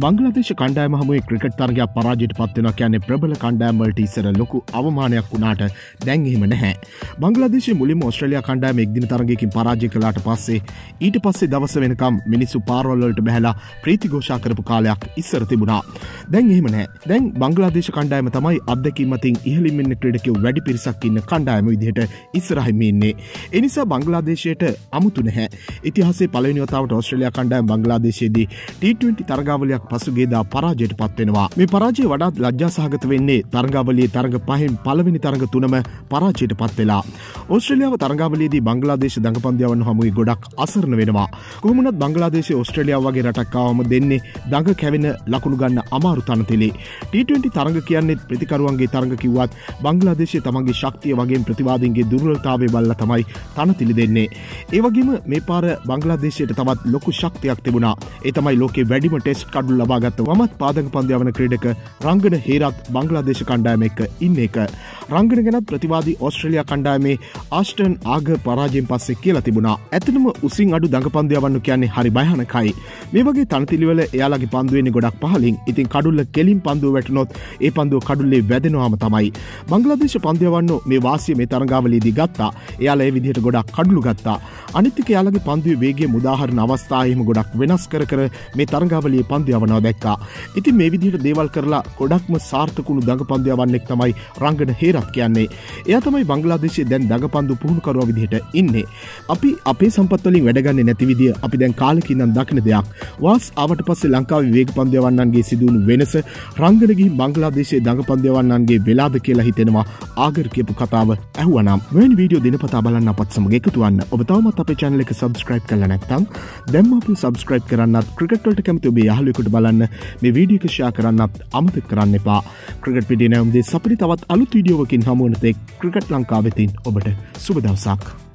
බංගලදේශ කණ්ඩෑම හමුවේ ක්‍රිකට් තරගයක් පරාජයට පත්වෙන කියන්නේ ප්‍රබල කණ්ඩෑම්වලට ඉස්සර ලොකු අවමානයක් වුණාට දැන්හෙම නැහැ. බංගලදේශ මුලින් ඔස්ට්‍රලයා කණ්ඩෑම එක්දින තරගයකින් පරාජය කලාට පස්සේ ඊට පස්සේ දවස වෙනකම් මිනිස්සු පාරවල්ලට බැහලා ප්‍රීතිඝෝෂා කරපු කාලයක් ඉස්සර තිබුණා. දැන් එහෙම නෑ. දැන් බංගලාදේශ කණ්ඩායම තමයි අත්දැකීම් මතින් ඉහළින් ඉන්න ක්‍රීඩකයෝ වැඩි පිරිසක් ඉන්න කණ්ඩායම විදිහට ඉස්සරහින් ඉන්නේ. ඒ නිසා බංගලාදේශයට අමුතු නැහැ. ඉතිහාසයේ පළවෙනි වතාවට ඕස්ට්‍රේලියා කණ්ඩායම බංගලාදේශයේදී T20 තරගාවලියක් තරගයක් පසුගේදා පරාජයට පත්වෙනවා මේ පරාජය වඩාත් ලජ්ජා සහගත වෙන්නේ තරගාවලිය තරග පහෙන් පළවෙනි තරග තුනම පරාජයට පත්වෙලා ඔස්ට්‍රලියාව තරගාවලේදී බංගලාදේශ දඟපන්දියවන්න හමුවේ ගොඩක් අසරණ වෙනවා. කොහොමනත් බංගලාදේශ ඔස්ට්‍රලියාව වගේ රටක්කාවම දෙන්නේ දඟ කැවෙන ලකුණු ගන්න අමාරු තනතිලේ. T20 තරග කියන්නේ ප්‍රතිකරුවන්ගේ තරග කිව්වත් බංගලාදේශය තමන්ගේ ශක්තිය වගේ ප්‍රතිවාදීන්ගේ දුර්වලතාවය බල්ල තමයි තනතිලි දෙන්නේ. ඒවගේම මේ පාර බංගලාදේශයට තවත් ලොකු ශක්තියක් තිබුණා. ඒ තමයි ලෝකේ වැඩිම ටෙස්ට් කඩු කඩු ලබාගත්ත වමත් පාදක පන්දයවන ක්‍රඩක රංගන හේරත් බංගලාදේශ කණ්ඩායම එක ඉන්න එක. රංගන ගැනත් ප්‍රතිවාදී ඔස්ට්‍රලියයා කණ්ඩායමේ ආස්ටන් ආග පරාජයෙන් පස්සේ කියලා තිබුණා ඇතනම උසින් අඩු දඟ පන්දයවන්න කියන්නේ හරි භයනකයි. මේ වගේ තනතිලිවල එයාලගේ පන්දුවෙන්නේ ගොඩක් පහලින් ඉතින් කඩුල්ල කෙලින් පන්දුව වැටනොත් ඒ පන්දුව කඩුල්ලේ වැදෙනවාම තමයි. බංගලාදේශ පන්දයවන්න මේ වාසිය මේ තරගාවලේදී ගත්තා එයාල ඒ විදිහට ගොඩක් කඩුළු ගත්තා. අනිත්තික යාලගේ පන්දුවේ වේගේ මුදාහරන අවස්ථායම ගොඩක් වෙනස් කර කර මේ තරගාවලිය පන්දයව යවනවා දැක්කා. ඉතින් මේ විදිහට දේවල් කරලා ගොඩක්ම සාර්ථකුණු දඟපන්දය වන්නෙක් තමයි රංගන හේරත් කියන්නේ. එය තමයි බංගලාදේශයේ දැන් දඟපන්දු පුහුණුකරුවා විදිහට ඉන්නේ. අපි අපේ සම්පත්වලින් වැඩගන්නේ නැති විදිය අපි දැන් කාලෙකින් නම් දකින දෙයක්. වාස් ආවට පස්සේ ලංකාවේ වේග පන්දය වන්නන්ගේ සිදුවුණු වෙනස රංගන ගිහින් බංගලාදේශයේ දඟපන්දය වන්නන්ගේ වෙලාද කියලා හිතෙනවා ආගර් කියපු කතාව ඇහුවනම්. මෙවැනි වීඩියෝ දිනපතා බලන්න අපත් සමග එකතු වන්න. ඔබ තවමත් අපේ channel එක subscribe කරලා නැත්නම් දැන්ම අපි subscribe කරන්නත් ක්‍රිකට් වලට කැමති ඔබේ යාළුවෙකුට බලන්න මේ වීඩියකෂයා කරන්නත් අමතක කරන්න එපා ක්‍රගට පිඩි නැවම්දේ සපරි තවත් අලුත් විඩියෝවකින් හමුවනතෙක් ක්‍රිකට් ලංකාවෙතින් ඔබට සුබදවසක්.